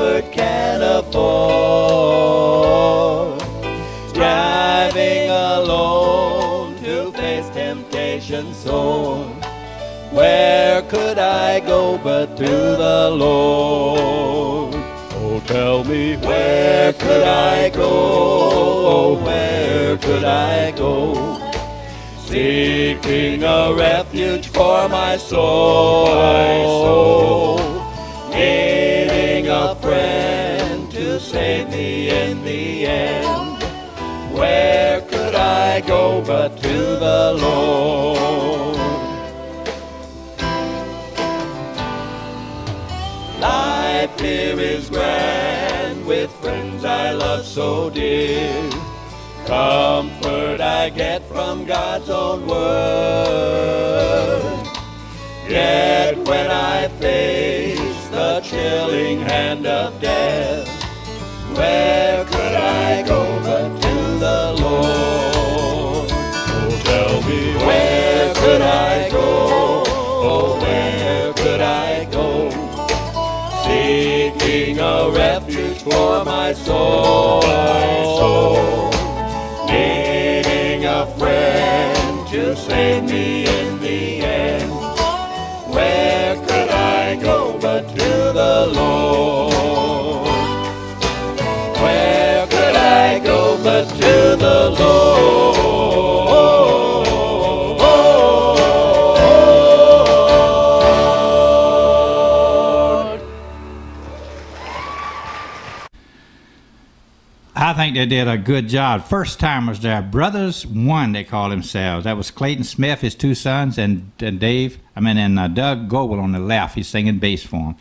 comfort can afford. Driving alone to face temptation sore. Where could I go but to the Lord? Oh, tell me, where could I go? Oh, where could I go? Seeking a refuge for my soul. My soul. To save me in the end. Where could I go but to the Lord? Life here is grand with friends I love so dear. Comfort I get from God's own word. Yet when I face the chilling hand of death, where could I go but to the Lord? Oh, tell me, where could I go? Oh, where could I go? Seeking a refuge for my soul. Soul. Needing a friend to save me in the end. I think they did a good job. First timers there, Brothers One, they call themselves. That was Clayton Smith, his two sons, and, and Dave, I mean, and uh, Doug Goebel on the left. He's singing bass for him.